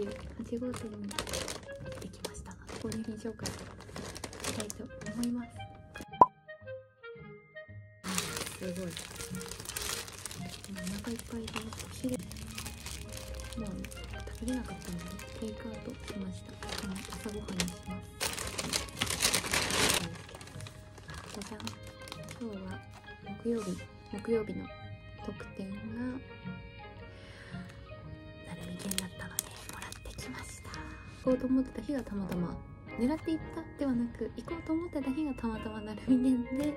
8号店に行ってきましたここで臨紹介したいと思います。す。ごいお腹いっぱいでお昼もう食べれなかったのでテイクアウトしました朝ごはんにします。じゃじゃん今日は木曜日木曜日の特典こうと思ってた日がたまたま狙っていったではなく行こうと思ってた日がたまたまなるみ券でめっ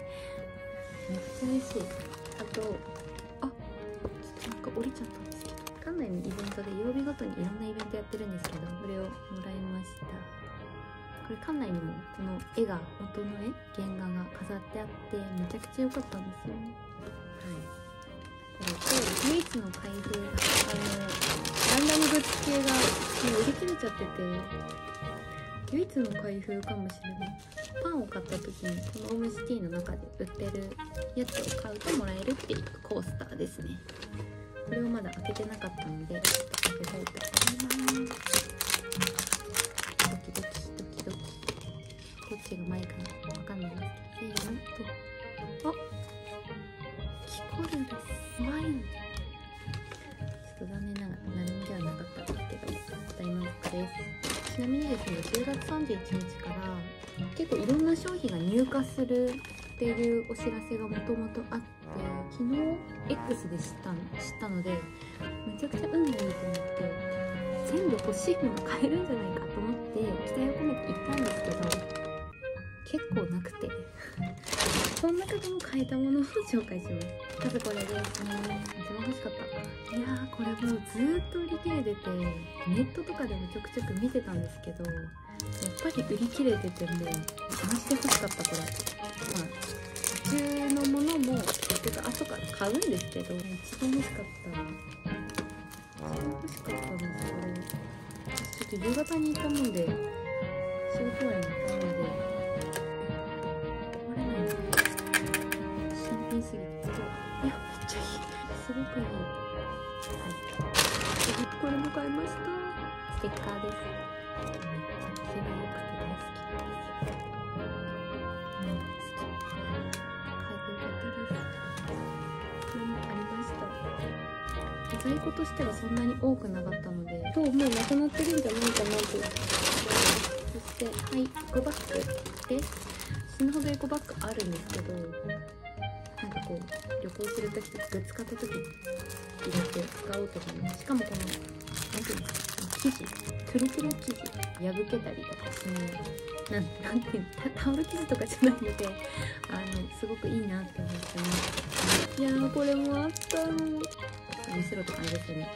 ちゃ嬉しい。あとあちょっとなんか降りちゃったんですけど館内のイベントで曜日ごとにいろんなイベントやってるんですけどこれをもらいました。これ館内にもこの絵が元の絵原画が飾ってあってめちゃくちゃ良かったんですよね。はい。これと唯一の開封あのランダムグッズ系が売り切れちゃってて唯一の開封かもしれない。パンを買った時にこのオムシティの中で売ってるやつを買うともらえるっていうコースターですね。これをまだ開けてなかったのでちょっと開けたいと思います。ドキドキドキドキ。どっちが前かな？わかんないです。せーの。と。あキコルですワインちなみにですね10月31日から結構いろんな商品が入荷するっていうお知らせがもともとあって昨日 X で知ったの知ったのでめちゃくちゃ運がいいと思って全部欲しいもの買えるんじゃないかと思って期待を込めて行ったんですけど結構なくて。その中でも買えたものを紹介します。まずこれですね一番欲しいやーこれもうずっと売り切れててネットとかでもちょくちょく見てたんですけどやっぱり売り切れててもうマジで欲しかったこれまあ普通のものも結局後から買うんですけど一番欲しかった一番欲しかったんですこれ私ちょっと夕方に行ったもんで仕事終わりに行ったもんで。壊れないんで新品すぎてちょっといやめっちゃいい。すごくいい。はい。これも買いましたステッカーですめっちゃ気が良くて大好き。ですうん。好き。買えてよかった。ですこれもありました。在庫としてはそんなに多くなかったので今日もうなくなってるんじゃないかなとそしてはいエコバッグです死ぬほどエコバッグあるんですけどなんかこう旅行する時とかグッズ買った時に入れて使おうとかね。しかもこのなんていうんですか生地トゥルトゥル生地破けたりとかしないなんなんていうのタタオル生地とかじゃないのであのすごくいいなって思ってます。いやーこれもあった。の見せろって感じですよね。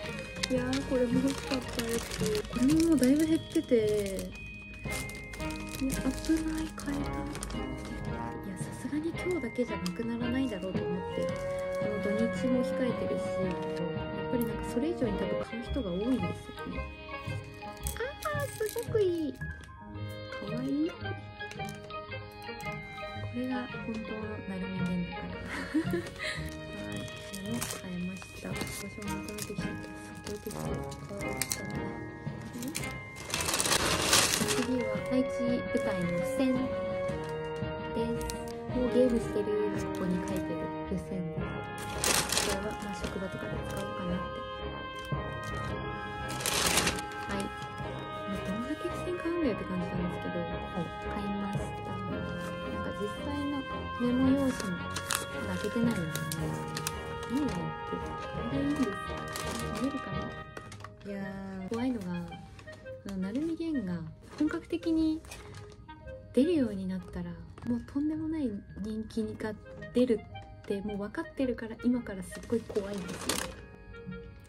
いやーこれも欲しかったです。これももうだいぶ減ってていや危ない。買えたい。やさすがに今日だけじゃなくならない。だろうと思ってこの土日も控えてるしやっぱりなんかそれ以上に多分買う人が多い。んですよねあーすごくい。い。かわい。い。これが本当のなるみ弦だからはい。これも買い。ました私もなくなってきちゃったすごい。ですよ買われたね次は第一舞台の付箋ですもうゲームしてるここに書いてる付箋ですこれはまあ職場とかで使おうかなってはいどんだけ付箋買うんだよって感じなんですけど買いましたなんか実際のメモ用紙まだ開けてないのでねいいねってこれいいんですか見えるかないやー。怖いのがあの成海源が本格的に出るようになったらもうとんでもない人気が出るってもう分かってるから今からすっごい怖いんですよ。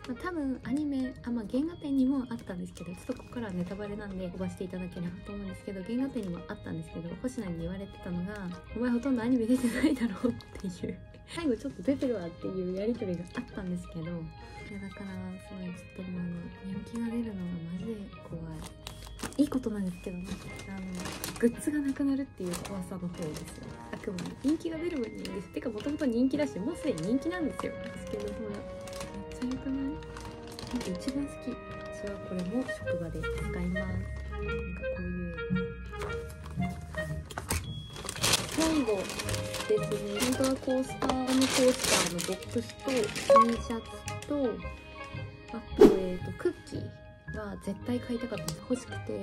まあ、多分アニメあまあ原画展にもあったんですけどちょっとここからはネタバレなんで飛ばしていただければと思うんですけど原画展にもあったんですけど星名に言われてたのが「お前ほとんどアニメ出てないだろ」うっていう最後ちょっと出てるわっていうやり取りがあったんですけど。いやだからすごいちょっともうあの人気が出るのがマジで怖いいいことなんですけどねあのグッズがなくなるっていう怖さの方です。よあくまで。人気が出る分にいいですてかもともと人気だしもうすでに人気なんですよですけどほらめっちゃ良くないなんか一番好き私はこれも職場で使いますなんかこういう最後ですね本当はコースターのコースターのボックスと T シャツとあと,、えー、とクッキーは絶対買いたかった欲しくて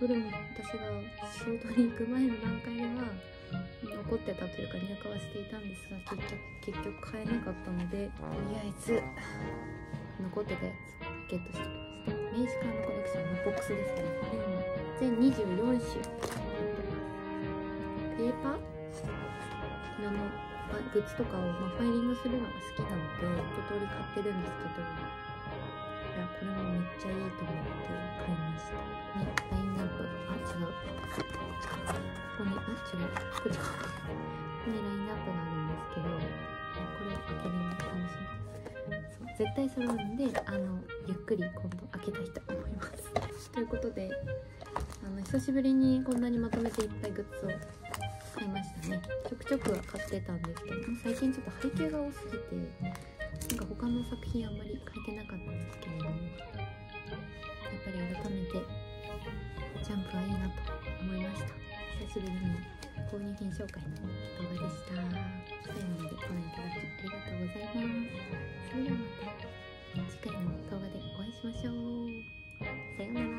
どれも私が仕事に行く前の段階では残ってたというか入荷はしていたんですが結局結局買えなかったのでとりあえず残ってたやつをゲットしてきました。名刺カードコレクションのボックスですね全24種入ってますペーパー？のグッズとかを、ま、ファイリングするのが好きなので一通り買ってるんですけどいやこれもめっちゃいいと思って買いました。ねラインナップあ違う。ここにあ違う。こっちかここにラインナップがあるんですけどこれ開けるの楽しみそう絶対揃うんであのゆっくり今度開けたいと思います。ということであの久しぶりにこんなにまとめていっぱいグッズを買いましたね。ちょくちょくは買ってたんですけど最近ちょっと背景が多すぎてなんか他の作品あんまり書いてそれでも購入品紹介の動画でした。最後までご覧いただきありがとうございます。それではまた次回の動画でお会いしましょう。さようなら。